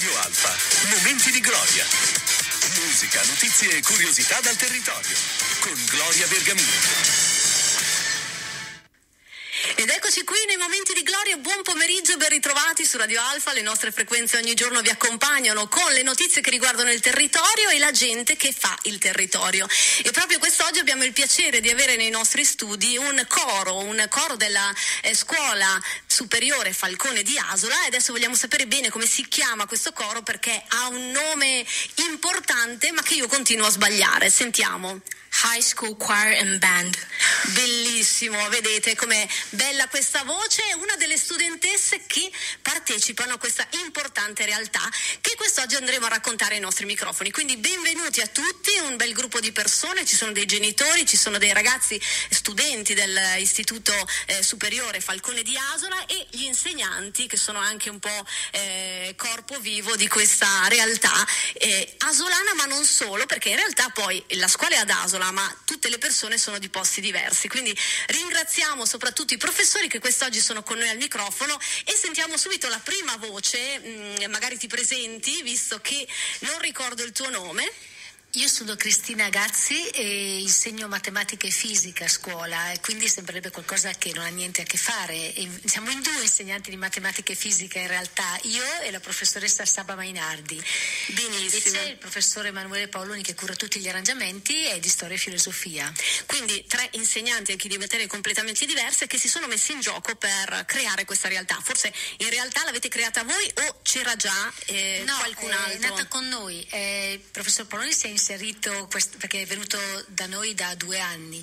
Radio Alfa, momenti di gloria. Musica, notizie e curiosità dal territorio. Con Gloria Bergamini. Eccoci qui nei momenti di gloria, buon pomeriggio, ben ritrovati su Radio Alfa, le nostre frequenze ogni giorno vi accompagnano con le notizie che riguardano il territorio e la gente che fa il territorio. E proprio quest'oggi abbiamo il piacere di avere nei nostri studi un coro, un coro della eh, scuola superiore Falcone di Asola e adesso vogliamo sapere bene come si chiama questo coro perché ha un nome importante ma che io continuo a sbagliare. Sentiamo. High School Choir and Band. Bellissimo, vedete com'è bella questa voce, è una delle studentesse che partecipano a questa importante realtà che quest'oggi andremo a raccontare ai nostri microfoni. Quindi benvenuti a tutti, un bel gruppo di persone, ci sono dei genitori, ci sono dei ragazzi studenti dell'Istituto eh, Superiore Falcone di Asola e gli insegnanti che sono anche un po' eh, corpo vivo di questa realtà eh, asolana, ma non solo, perché in realtà poi la scuola è ad Asola ma tutte le persone sono di posti diversi. Quindi ringraziamo soprattutto i professori che quest'oggi sono con noi al microfono e sentiamo subito la prima voce, mm, magari ti presenti, visto che non ricordo il tuo nome. Io sono Cristina Gazzi e insegno matematica e fisica a scuola e quindi sembrerebbe qualcosa che non ha niente a che fare. E siamo in due insegnanti di matematica e fisica in realtà, io e la professoressa Saba Mainardi. Benissimo. E c'è il professore Emanuele Paoloni che cura tutti gli arrangiamenti e di storia e filosofia. Quindi tre insegnanti anche di materie completamente diverse che si sono messi in gioco per creare questa realtà. Forse in realtà l'avete creata voi o c'era già eh, no, qualcun altro? è nata con noi. Eh, il professor Paoloni si è inserito questo, perché è venuto da noi da due anni.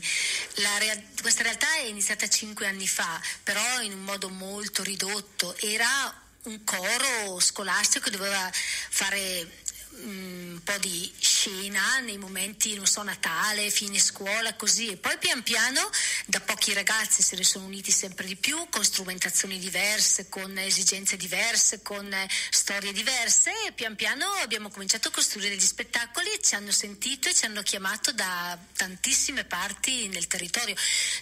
Rea- questa realtà è iniziata cinque anni fa, però in un modo molto ridotto. Era un coro scolastico che doveva fare un po' di scena nei momenti, non so, Natale, fine scuola, così. E poi pian piano da pochi ragazzi se ne sono uniti sempre di più, con strumentazioni diverse, con esigenze diverse, con storie diverse e pian piano abbiamo cominciato a costruire degli spettacoli e ci hanno sentito e ci hanno chiamato da tantissime parti nel territorio.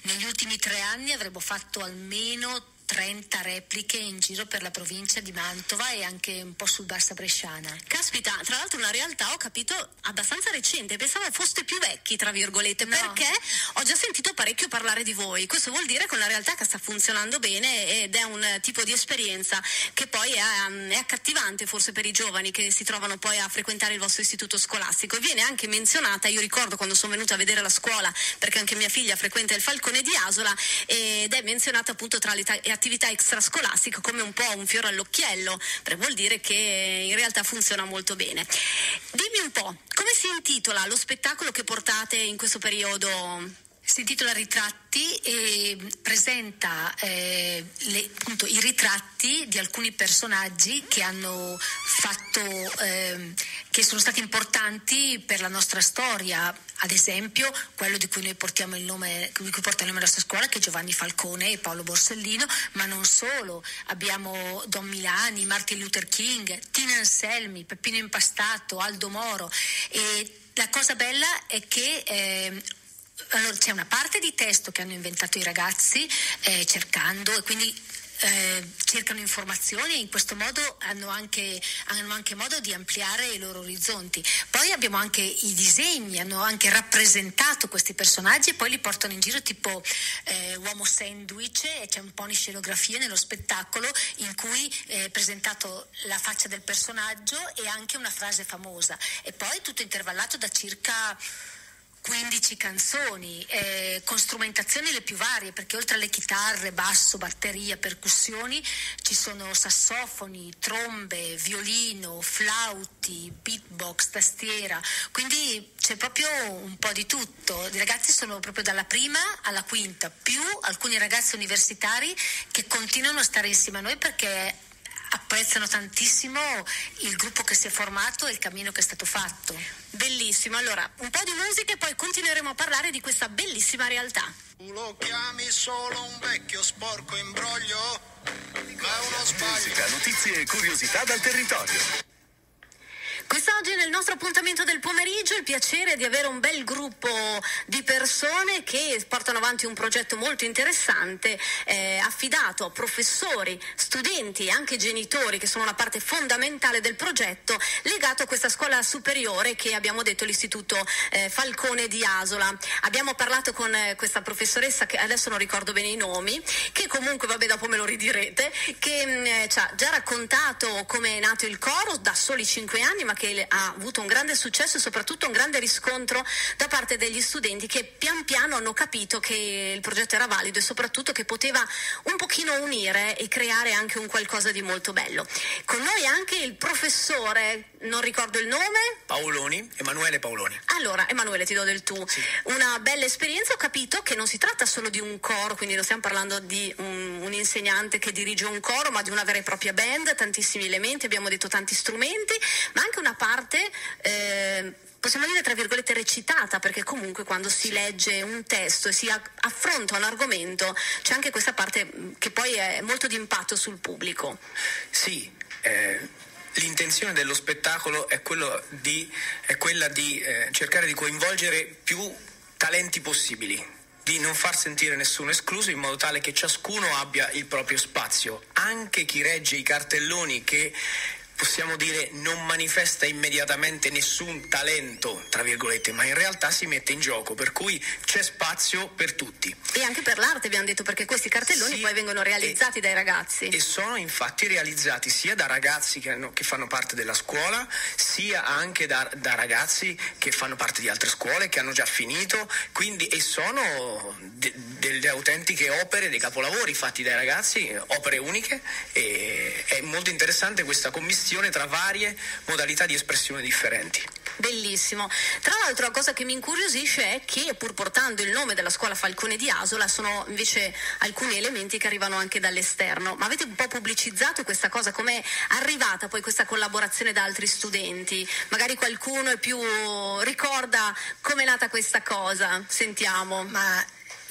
Negli ultimi tre anni avremmo fatto almeno 30 repliche in giro per la provincia di Mantova e anche un po' sul Bassa Bresciana. Caspita, tra l'altro una realtà ho capito abbastanza recente, pensavo foste più vecchi, tra virgolette, No. perché ho già sentito parecchio parlare di voi. Questo vuol dire che è una realtà che sta funzionando bene ed è un tipo di esperienza che poi è, um, è accattivante forse per i giovani che si trovano poi a frequentare il vostro istituto scolastico. Viene anche menzionata, io ricordo quando sono venuta a vedere la scuola, perché anche mia figlia frequenta il Falcone di Asola ed è menzionata appunto tra ta- attività extrascolastiche come un po' un fiore all'occhiello, vuol dire che in realtà funziona molto bene. Dimmi un po', come si intitola lo spettacolo che portate in questo periodo? Si intitola Ritratti e presenta eh, le- appunto, i ritratti di alcuni personaggi che fatto, ehm, che sono stati importanti per la nostra storia. Ad esempio, quello di cui noi portiamo il nome, di cui porta il nome la nostra scuola, che è Giovanni Falcone e Paolo Borsellino, ma non solo. Abbiamo Don Milani, Martin Luther King, Tina Anselmi, Peppino Impastato, Aldo Moro. E la cosa bella è che ehm, allora, c'è una parte di testo che hanno inventato i ragazzi eh, cercando e quindi eh, cercano informazioni e in questo modo hanno anche, hanno anche modo di ampliare i loro orizzonti. Poi abbiamo anche i disegni, hanno anche rappresentato questi personaggi e poi li portano in giro tipo eh, uomo sandwich e c'è un po' di scenografia nello spettacolo in cui è presentato la faccia del personaggio e anche una frase famosa e poi tutto intervallato da circa 15 canzoni eh, con strumentazioni le più varie perché oltre alle chitarre, basso, batteria, percussioni ci sono sassofoni, trombe, violino, flauti, beatbox, tastiera, quindi c'è proprio un po' di tutto. I ragazzi sono proprio dalla prima alla quinta, più alcuni ragazzi universitari che continuano a stare insieme a noi perché apprezzano tantissimo il gruppo che si è formato e il cammino che è stato fatto. Bellissimo, allora un po' di musica e poi continueremo a parlare di questa bellissima realtà. Tu lo chiami solo un vecchio sporco imbroglio? Ma uno sbaglio. Musica, notizie e curiosità dal territorio. Questa oggi nel nostro appuntamento del pomeriggio il piacere di avere un bel gruppo di persone che portano avanti un progetto molto interessante eh, affidato a professori, studenti e anche genitori che sono una parte fondamentale del progetto legato a questa scuola superiore che abbiamo detto l'Istituto eh, Falcone di Asola. Abbiamo parlato con eh, questa professoressa che adesso non ricordo bene i nomi, che comunque vabbè dopo me lo ridirete, che mh, mm, eh, ci ha già raccontato come è nato il coro da soli 5 anni ma che ha avuto un grande successo e soprattutto un grande riscontro da parte degli studenti che pian piano hanno capito che il progetto era valido e soprattutto che poteva un pochino unire e creare anche un qualcosa di molto bello. Con noi anche il professore, non ricordo il nome. Paoloni, Emanuele Paoloni. Allora, Emanuele, ti do del tu. Sì. Una bella esperienza, ho capito che non si tratta solo di un coro, quindi non stiamo parlando di un, un insegnante che dirige un coro, ma di una vera e propria band, tantissimi elementi, abbiamo detto tanti strumenti, ma anche una parte eh, possiamo dire tra virgolette recitata, perché comunque quando si legge un testo e si affronta un argomento c'è anche questa parte che poi è molto di impatto sul pubblico. Sì, eh, l'intenzione dello spettacolo è, di, è quella di eh, cercare di coinvolgere più talenti possibili di non far sentire nessuno escluso in modo tale che ciascuno abbia il proprio spazio. Anche chi regge i cartelloni che possiamo dire non manifesta immediatamente nessun talento, tra virgolette, ma in realtà si mette in gioco, per cui c'è spazio per tutti. E anche per l'arte abbiamo detto, perché questi cartelloni sì, poi vengono realizzati e, dai ragazzi. E sono infatti realizzati sia da ragazzi che, hanno, che fanno parte della scuola, sia anche da, da, ragazzi che fanno parte di altre scuole, che hanno già finito, quindi, e sono de, delle autentiche opere, dei capolavori fatti dai ragazzi, opere uniche, e è molto interessante questa commissione gestione tra varie modalità di espressione differenti. Bellissimo. Tra l'altro la cosa che mi incuriosisce è che pur portando il nome della scuola Falcone di Asola sono invece alcuni elementi che arrivano anche dall'esterno. Ma avete un po' pubblicizzato questa cosa? Com'è arrivata poi questa collaborazione da altri studenti? Magari qualcuno è più ricorda com'è nata questa cosa? Sentiamo. Ma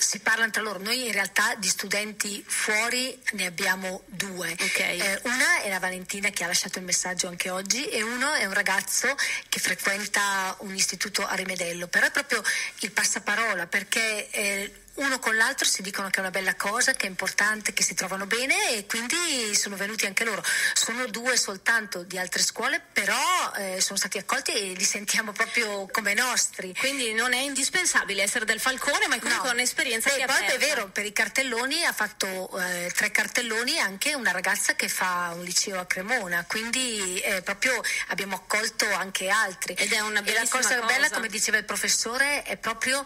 si parlano tra loro. Noi in realtà di studenti fuori ne abbiamo due. Okay. Eh, una è la Valentina che ha lasciato il messaggio anche oggi e uno è un ragazzo che frequenta un istituto a Rimedello, però è proprio il passaparola perché eh, uno con l'altro si dicono che è una bella cosa, che è importante, che si trovano bene e quindi sono venuti anche loro. Sono due soltanto di altre scuole, però eh, sono stati accolti e li sentiamo proprio come nostri. Quindi non è indispensabile essere del Falcone, ma è comunque no. un'esperienza Beh, che poi è vero, per i cartelloni ha fatto eh, tre cartelloni anche una ragazza che fa un liceo a Cremona, quindi eh, proprio abbiamo accolto anche altri. Ed è una bellissima e la cosa, cosa bella, come diceva il professore, è proprio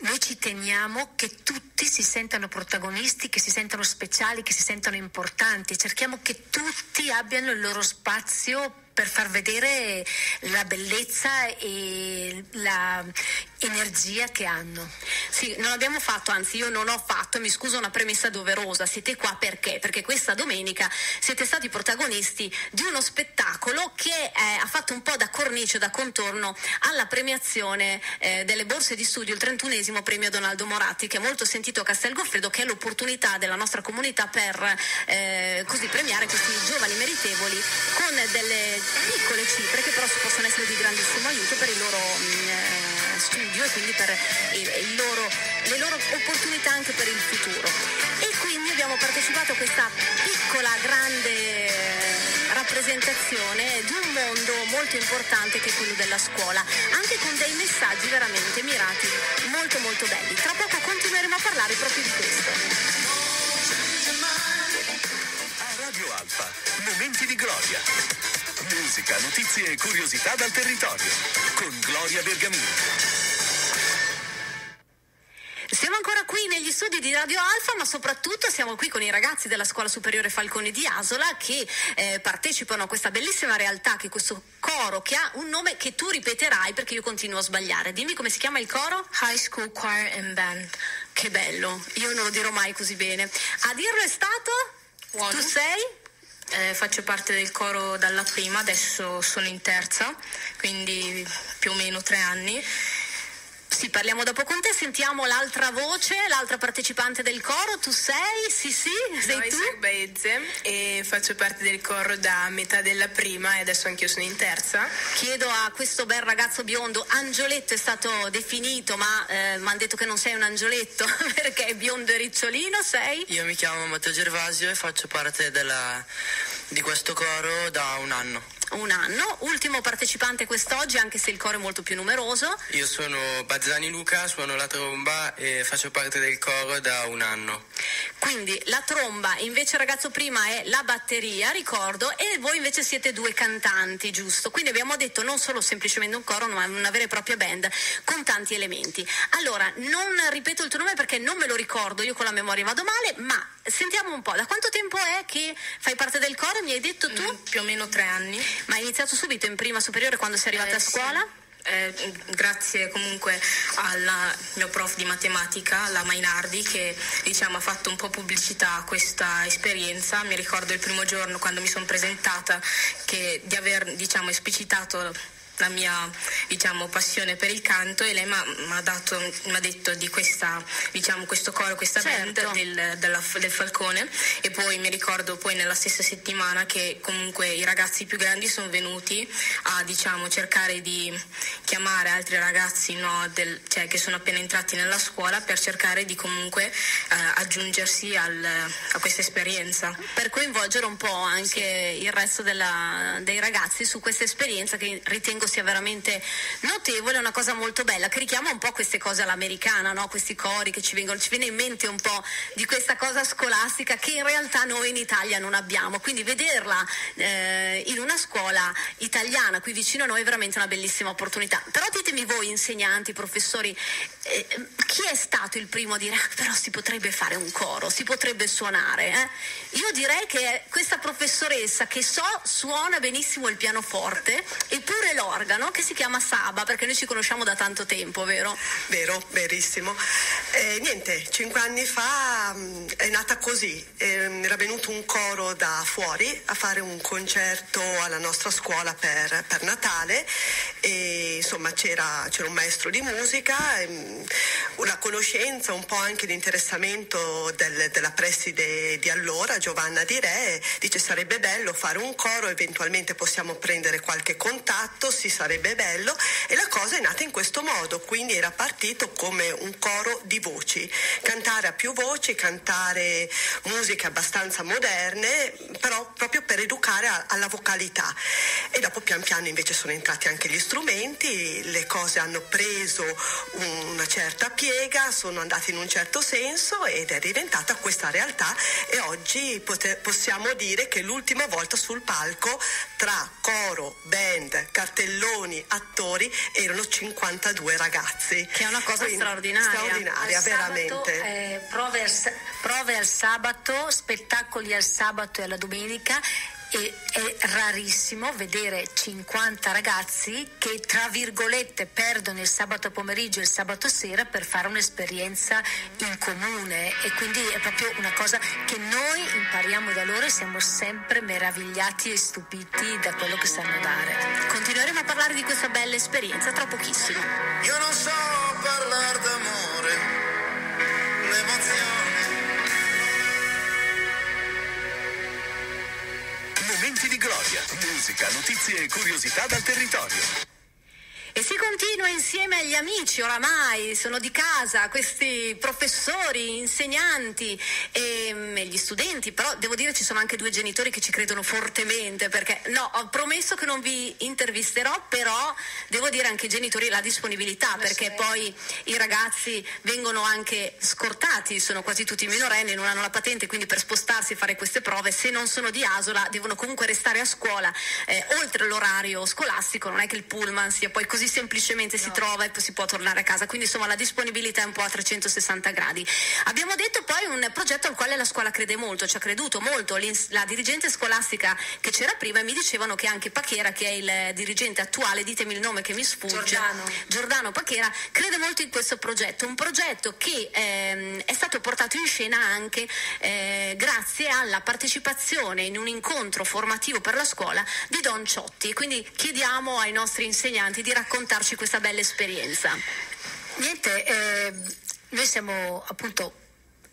noi ci teniamo che tutti si sentano protagonisti, che si sentano speciali, che si sentano importanti. Cerchiamo che tutti abbiano il loro spazio per far vedere la bellezza e la energia che hanno. Sì, non abbiamo fatto, anzi io non ho fatto, mi scuso una premessa doverosa, siete qua perché? Perché questa domenica siete stati protagonisti di uno spettacolo che eh, ha fatto un po' da cornice, da contorno alla premiazione eh, delle borse di studio, il 31esimo premio Donaldo Moratti, che è molto sentito a Castel Goffredo, che è l'opportunità della nostra comunità per eh, così premiare questi giovani meritevoli con delle piccole cifre che però possono essere di grandissimo aiuto per il loro mh, mm, eh, studio e quindi per loro, le loro opportunità anche per il futuro. E quindi abbiamo partecipato a questa piccola, grande rappresentazione di un mondo molto importante che è quello della scuola, anche con dei messaggi veramente mirati, molto molto belli. Tra poco continueremo a parlare proprio di questo. Radio Alfa, momenti di gloria. Musica, notizie e curiosità dal territorio con Gloria Bergamini. Siamo ancora qui negli studi di Radio Alfa, ma soprattutto siamo qui con i ragazzi della Scuola Superiore Falconi di Asola che eh, partecipano a questa bellissima realtà, che è questo coro che ha un nome che tu ripeterai perché io continuo a sbagliare. Dimmi come si chiama il coro? High School Choir and Band. Che bello, io non lo dirò mai così bene. A dirlo è stato? One. Tu sei? Eh, faccio parte del coro dalla prima, adesso sono in terza, quindi più o meno tre anni. Sì, parliamo dopo con te, sentiamo l'altra voce, l'altra partecipante del coro, tu sei? Sì, sì, sei Noi tu? sono Baezze e faccio parte del coro da metà della prima e adesso anch'io sono in terza. Chiedo a questo bel ragazzo biondo, angioletto è stato definito, ma eh, mi hanno detto che non sei un angioletto perché è biondo e ricciolino, sei? Io mi chiamo Matteo Gervasio e faccio parte della- di questo coro da un anno. Un anno, ultimo partecipante quest'oggi anche se il coro è molto più numeroso. Io sono Bazzani Luca, suono la tromba e faccio parte del coro da un anno. Quindi la tromba, invece il ragazzo prima è la batteria, ricordo, e voi invece siete due cantanti, giusto? Quindi abbiamo detto non solo semplicemente un coro, ma una vera e propria band con tanti elementi. Allora, non ripeto il tuo nome perché non me lo ricordo, io con la memoria vado male, ma sentiamo un po', da quanto tempo è che fai parte del coro? Mi hai detto tu? Mm, più o meno tre anni. Ma hai iniziato subito in prima superiore quando sei arrivata Eh, a scuola? sì. Eh, grazie comunque al mio prof di matematica, la Mainardi, che diciamo, ha fatto un po' pubblicità a questa esperienza. Mi ricordo il primo giorno quando mi sono presentata che, di aver diciamo, esplicitato la mia diciamo, passione per il canto e lei mi ha detto di questa, diciamo, questo coro, questa Certo. band del, della- del Falcone e poi mi ricordo poi nella stessa settimana che comunque i ragazzi più grandi sono venuti a diciamo, cercare di chiamare altri ragazzi no, del- cioè, che sono appena entrati nella scuola per cercare di comunque eh, aggiungersi al- a questa esperienza. per coinvolgere un po' anche il resto della- dei ragazzi su questa esperienza che ritengo sia veramente notevole, è una cosa molto bella che richiama un po' queste cose all'americana, no? questi cori che ci vengono, ci viene in mente un po' di questa cosa scolastica che in realtà noi in Italia non abbiamo, quindi vederla eh, in una scuola italiana qui vicino a noi è veramente una bellissima opportunità. Però ditemi voi insegnanti, professori, eh, chi è stato il primo a dire "Ah, però si potrebbe fare un coro, si potrebbe suonare? eh?" Io direi che questa professoressa che so suona benissimo il pianoforte eppure l'organo che si chiama Saba perché noi ci conosciamo da tanto tempo, vero? Vero, verissimo. Eh, niente, cinque anni fa mh, è nata così. Ehm, era venuto un coro da fuori a fare un concerto alla nostra scuola per, per Natale e insomma c'era, c'era un maestro di musica, ehm, una conoscenza, un po' anche l'interessamento del- della preside di allora, Giovanna Di Re, dice sarebbe bello fare un coro, eventualmente possiamo prendere qualche contatto, sì sarebbe bello e la cosa è nata in questo modo, quindi era partito come un coro di voci, cantare a più voci, cantare musiche abbastanza moderne, però proprio per educare a- alla vocalità. E dopo pian piano invece sono entrati anche gli strumenti, le cose hanno preso una certa piega, sono andate in un certo senso ed è diventata questa realtà e oggi pote- possiamo dire che l'ultima volta sul palco tra coro, band, cartelloni, attori erano 52 ragazzi. Che è una cosa Quindi, straordinaria. Straordinaria, Al sabato, veramente. eh, prove, al, prove al sabato, spettacoli al sabato e alla domenica. E è rarissimo vedere 50 ragazzi che tra virgolette perdono il sabato pomeriggio e il sabato sera per fare un'esperienza in comune e quindi è proprio una cosa che noi impariamo da loro e siamo sempre meravigliati e stupiti da quello che sanno dare. Continueremo a parlare di questa bella esperienza tra pochissimo. Io non so parlare d'amore, l'emozione. Gloria, musica, notizie e curiosità dal territorio. Si continua insieme agli amici, oramai sono di casa, questi professori, insegnanti e, mm, e gli studenti, però devo dire ci sono anche due genitori che ci credono fortemente perché no, ho promesso che non vi intervisterò, però devo dire anche ai genitori la disponibilità perché poi i ragazzi vengono anche scortati, sono quasi tutti minorenni, non hanno la patente, quindi per spostarsi e fare queste prove, se non sono di Asola, devono comunque restare a scuola eh, oltre l'orario scolastico, non è che il pullman sia poi così semplicemente si trova e poi si può tornare a casa, quindi insomma la disponibilità è un po' a 360 gradi. Abbiamo detto poi un progetto al quale la scuola crede molto, ci ha creduto molto, la dirigente scolastica che c'era prima e mi dicevano che anche Pachera, che è il dirigente attuale, ditemi il nome che mi sfugge, Giordano. Giordano Pachera, crede molto in questo progetto, un progetto che ehm, è stato portato in scena anche eh, grazie alla partecipazione in un incontro formativo per la scuola di Don Ciotti. Quindi chiediamo ai nostri insegnanti di raccontarci questa bella esperienza. Niente, eh, noi siamo appunto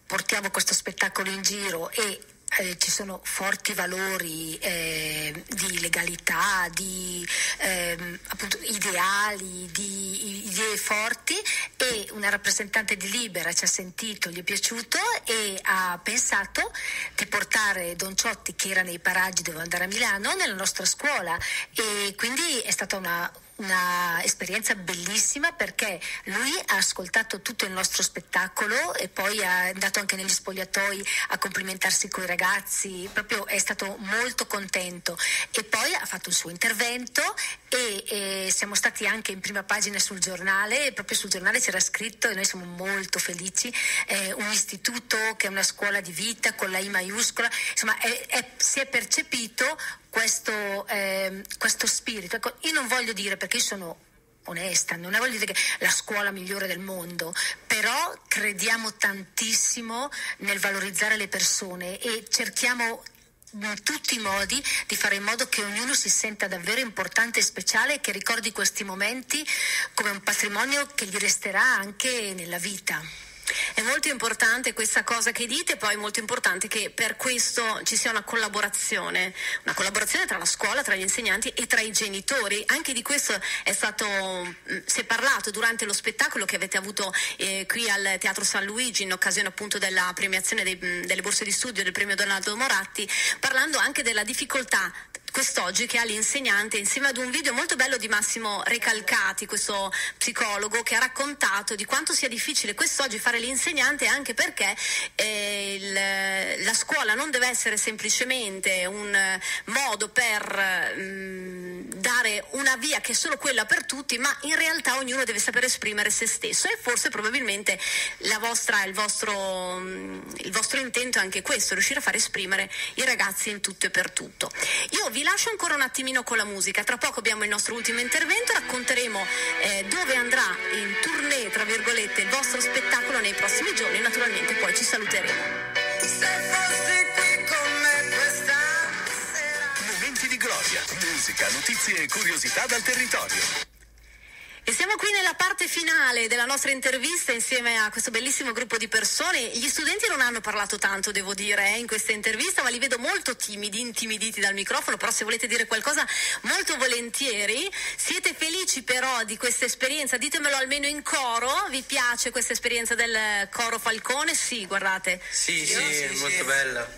portiamo questo spettacolo in giro e eh, ci sono forti valori eh, di legalità, di ehm, appunto, ideali, di idee forti e una rappresentante di Libera ci ha sentito, gli è piaciuto e ha pensato di portare Don Ciotti che era nei paraggi, doveva andare a Milano, nella nostra scuola e quindi è stata una, una esperienza bellissima perché lui ha ascoltato tutto il nostro spettacolo e poi è andato anche negli spogliatoi a complimentarsi con i ragazzi, proprio è stato molto contento. E poi ha fatto il suo intervento e, e siamo stati anche in prima pagina sul giornale, proprio sul giornale c'era scritto e noi siamo molto felici, eh, un istituto che è una scuola di vita con la I maiuscola, insomma è, è, si è percepito questo, eh, questo spirito. Ecco, io non voglio dire perché io sono onesta, non voglio dire che la scuola migliore del mondo, però crediamo tantissimo nel valorizzare le persone e cerchiamo in tutti i modi di fare in modo che ognuno si senta davvero importante e speciale e che ricordi questi momenti come un patrimonio che gli resterà anche nella vita. È molto importante questa cosa che dite, poi è molto importante che per questo ci sia una collaborazione, una collaborazione tra la scuola, tra gli insegnanti e tra i genitori. Anche di questo è stato, mm, si è parlato durante lo spettacolo che avete avuto eh, qui al Teatro San Luigi in occasione appunto della premiazione dei, mm, delle borse di studio del premio Donaldo Moratti, parlando anche della difficoltà quest'oggi che ha l'insegnante insieme ad un video molto bello di Massimo Recalcati, questo psicologo che ha raccontato di quanto sia difficile quest'oggi fare l'insegnante anche perché eh, il, la scuola non deve essere semplicemente un modo per mh, mm, dare una via che è solo quella per tutti, ma in realtà ognuno deve sapere esprimere se stesso e forse probabilmente vostra, il, vostro, mm, il vostro intento è anche questo, riuscire a far esprimere i ragazzi in tutto e per tutto. Io vi lascio ancora un attimino con la musica, tra poco abbiamo il nostro ultimo intervento, racconteremo eh, dove andrà in tournée, tra virgolette, il vostro spettacolo nei prossimi giorni, naturalmente poi ci saluteremo. Momenti di gloria, musica, notizie e curiosità dal territorio. E siamo qui nella parte finale della nostra intervista insieme a questo bellissimo gruppo di persone. Gli studenti non hanno parlato tanto, devo dire, eh, in questa intervista, ma li vedo molto timidi, intimiditi dal microfono, però se volete dire qualcosa molto volentieri. Siete felici però di questa esperienza? Ditemelo almeno in coro. Vi piace questa esperienza del coro Falcone? Sì, guardate. Sì, sì, è molto sì. bella.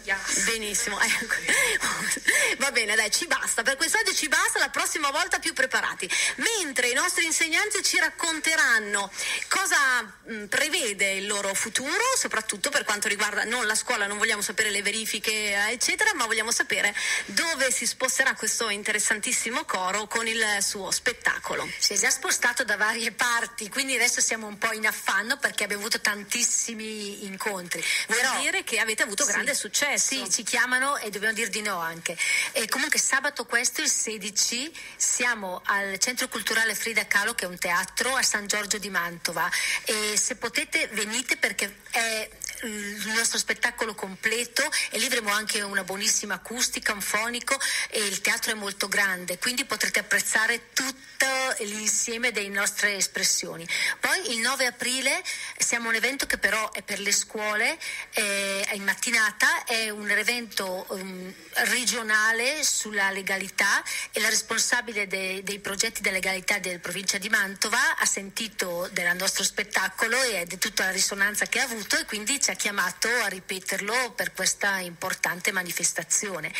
Benissimo. Va bene, dai, ci basta. Per quest'oggi ci basta, la prossima volta più preparati. Mentre i nostri insegnanti insegnanti ci racconteranno cosa mh, prevede il loro futuro, soprattutto per quanto riguarda non la scuola, non vogliamo sapere le verifiche, eh, eccetera, ma vogliamo sapere dove si sposterà questo interessantissimo coro con il suo spettacolo. Si è già spostato da varie parti, quindi adesso siamo un po' in affanno perché abbiamo avuto tantissimi incontri. Vuol Però, dire che avete avuto sì, grande successo. Sì, ci chiamano e dobbiamo dire di no anche. E comunque sabato questo, il 16, siamo al Centro Culturale Frida Kahlo che è un teatro a San Giorgio di Mantova. E se potete venite perché è il nostro spettacolo completo e lì avremo anche una buonissima acustica, un fonico e il teatro è molto grande, quindi potrete apprezzare tutto l'insieme delle nostre espressioni. Poi il 9 aprile siamo un evento che però è per le scuole, è in mattinata, è un evento um, regionale sulla legalità e la responsabile de, dei progetti della legalità della provincia di Mantova ha sentito del nostro spettacolo e di tutta la risonanza che ha avuto e quindi ci ha chiamato a ripeterlo per questa importante manifestazione.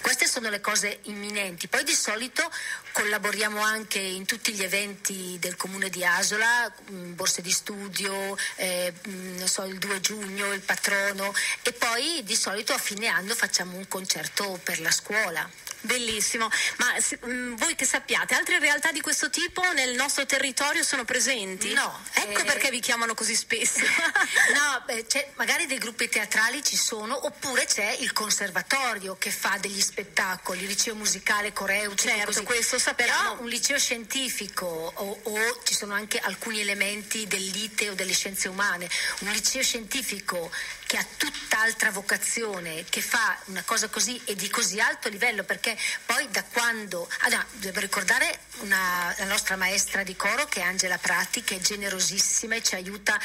Queste sono le cose imminenti. Poi di solito collaboriamo anche in tutti gli eventi del comune di Asola, mm, borse di studio, eh, mm, so, il 2 giugno, il patrono e poi di solito a fine anno facciamo un concerto per la scuola. Bellissimo, ma se, mh, mm, voi che sappiate, altre realtà di questo tipo nel nostro territorio sono presenti? No. Ecco eh... perché vi chiamano così spesso. no, beh, magari dei gruppi teatrali ci sono, oppure c'è il conservatorio che fa degli spettacoli, il liceo musicale Coreuce. Certo, così. questo sappiamo. Però un liceo scientifico o, o ci sono anche alcuni elementi dell'ITE o delle scienze umane, un liceo scientifico che ha tutt'altra vocazione, che fa una cosa così e di così alto livello, perché poi da quando... Ah, no, devo ricordare una, la nostra maestra di coro che è Angela Prati, che è generosissima e ci aiuta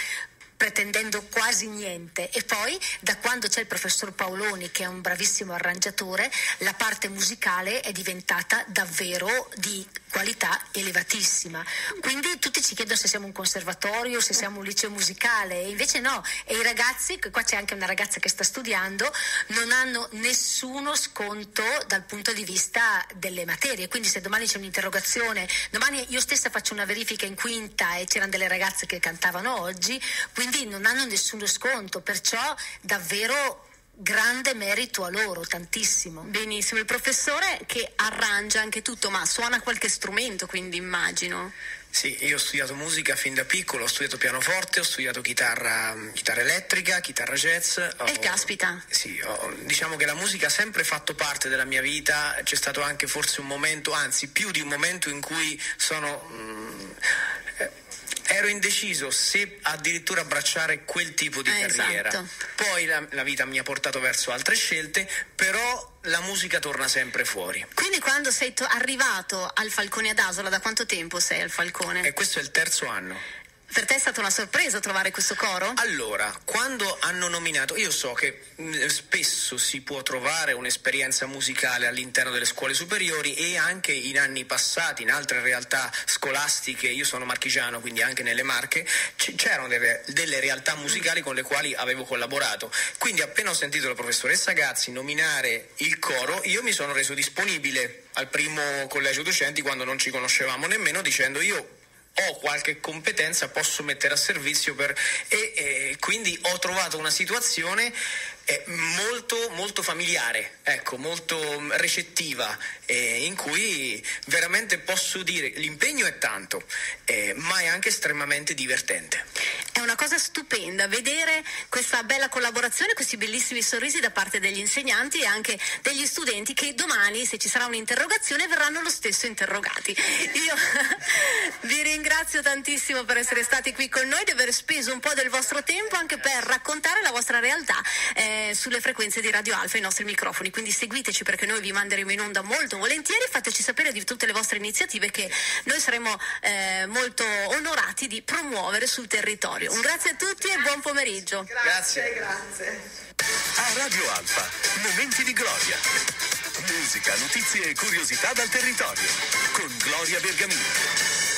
pretendendo quasi niente. E poi da quando c'è il professor Paoloni che è un bravissimo arrangiatore la parte musicale è diventata davvero di qualità elevatissima. Quindi tutti ci chiedono se siamo un conservatorio se siamo un liceo musicale. E invece no. E i ragazzi qua c'è anche una ragazza che sta studiando non hanno nessuno sconto dal punto di vista delle materie. Quindi se domani c'è un'interrogazione domani io stessa faccio una verifica in quinta e c'erano delle ragazze che cantavano oggi quindi quindi non hanno nessuno sconto, perciò davvero grande merito a loro, tantissimo. Benissimo, il professore che arrangia anche tutto, ma suona qualche strumento, quindi immagino. Sì, io ho studiato musica fin da piccolo, ho studiato pianoforte, ho studiato chitarra, chitarra elettrica, chitarra jazz. Ho, eh, caspita! Sì, ho, diciamo che la musica ha sempre fatto parte della mia vita, c'è stato anche forse un momento, anzi più di un momento in cui sono... Mm, ero indeciso se addirittura abbracciare quel tipo di eh, carriera. Esatto. Poi la, la, vita mi ha portato verso altre scelte, però la musica torna sempre fuori. Quindi quando sei to- arrivato al Falcone ad Asola, da quanto tempo sei al Falcone? E questo è il terzo anno. Per te è stata una sorpresa trovare questo coro? Allora, quando hanno nominato, io so che mh, spesso si può trovare un'esperienza musicale all'interno delle scuole superiori e anche in anni passati, in altre realtà scolastiche, io sono marchigiano, quindi anche nelle Marche, c'erano delle realtà musicali con le quali avevo collaborato. Quindi appena ho sentito la professoressa Gazzi nominare il coro, io mi sono reso disponibile al primo collegio docenti quando non ci conoscevamo nemmeno dicendo io ho qualche competenza, posso mettere a servizio per... e, e quindi ho trovato una situazione eh, molto, molto familiare, ecco, molto recettiva, eh, in cui veramente posso dire l'impegno è tanto, eh, ma è anche estremamente divertente. È una cosa stupenda vedere questa bella collaborazione, questi bellissimi sorrisi da parte degli insegnanti e anche degli studenti che domani, se ci sarà un'interrogazione, verranno lo stesso interrogati. Io vi ringrazio tantissimo per essere stati qui con noi, di aver speso un po' del vostro tempo anche per raccontare la vostra realtà eh, sulle frequenze di Radio Alfa, i nostri microfoni. Quindi seguiteci perché noi vi manderemo in onda molto volentieri, fateci sapere di tutte le vostre iniziative che noi saremo eh, molto onorati di promuovere sul territorio. Un grazie a tutti e buon pomeriggio. Grazie. grazie. A Radio Alfa, momenti di gloria. Musica, notizie e curiosità dal territorio. Con Gloria Bergamini.